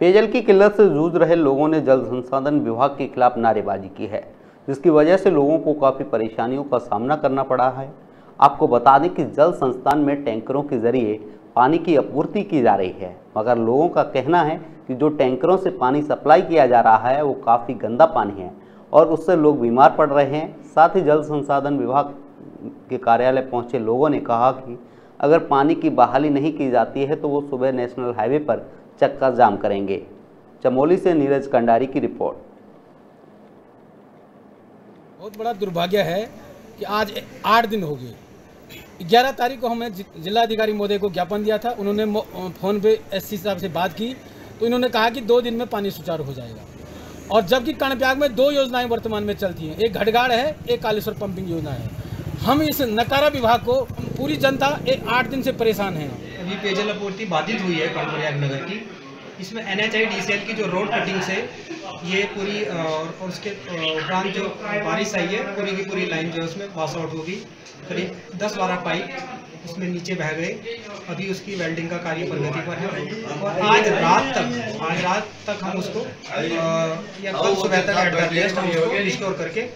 पेयजल की किल्लत से जूझ रहे लोगों ने जल संसाधन विभाग के खिलाफ नारेबाजी की है, जिसकी वजह से लोगों को काफ़ी परेशानियों का सामना करना पड़ा है। आपको बता दें कि जल संस्थान में टैंकरों के ज़रिए पानी की आपूर्ति की जा रही है, मगर लोगों का कहना है कि जो टैंकरों से पानी सप्लाई किया जा रहा है, वो काफ़ी गंदा पानी है और उससे लोग बीमार पड़ रहे हैं। साथ ही जल संसाधन विभाग के कार्यालय पहुँचे लोगों ने कहा कि अगर पानी की बहाली नहीं की जाती है तो वो सुबह नेशनल हाईवे पर चक्का जाम करेंगे। चमोली से नीरज कंडारी की रिपोर्ट। बहुत बड़ा दुर्भाग्य है कि आज आठ दिन हो गए। ग्यारह तारीख को हमने जि- जिलाधिकारी महोदय को ज्ञापन दिया था। उन्होंने फ़ोन पे एससी साहब से बात की। तो इन्होंने कहा कि दो दिन में पानी सुचारू हो जाएगा। और जबकि कर्णप्याग में दो योजनाएँ वर्तमान में चलती हैं। एक घटगाड़ है, एक कालेश्वर पंपिंग योजना है। हम इस नकारा विभाग को पूरी जनता आठ दिन से परेशान है। अभी पेयजल आपूर्ति बाधित हुई है कर्णप्रयाग नगर की। इसमें एन एच की जो रोड कटिंग से ये पूरी और उसके उपरांत जो बारिश आई है, पूरी की पूरी लाइन जो उसमें पास आउट होगी करीब दस बारह पाइप उसमें नीचे बह गए। अभी उसकी वेल्डिंग का कार्य प्रगति पर है। और आज रात तक, आज रात तक हम उसको या कल सुबह तक एट द हम उसको रिस्टोर करके